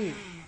Yeah.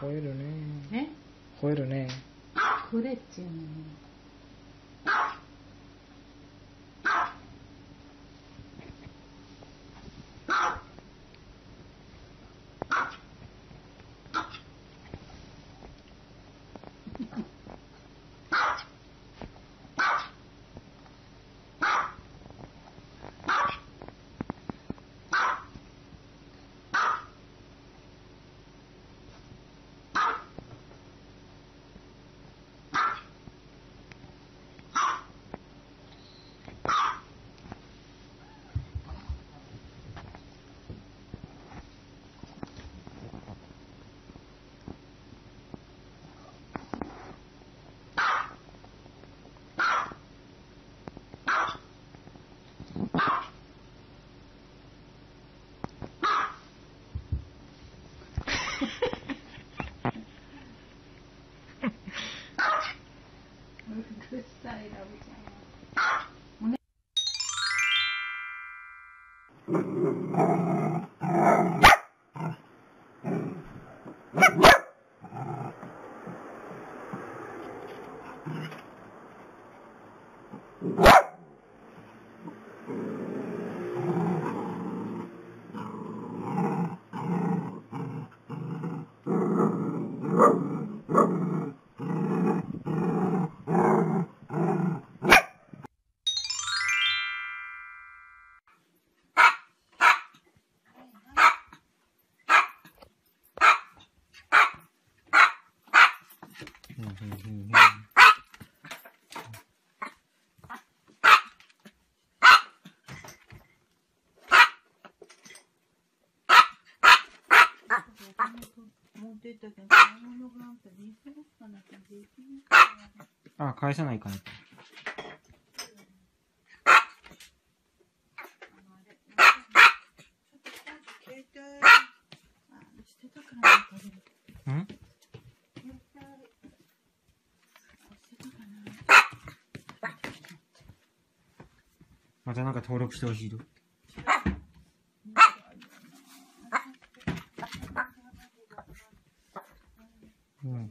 吠えるね。え？吠えるね。吠えちゃうね。Good side of it. What? あ、返さないかなと。またなんか登録してほしいと。うん。